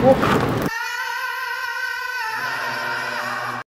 我靠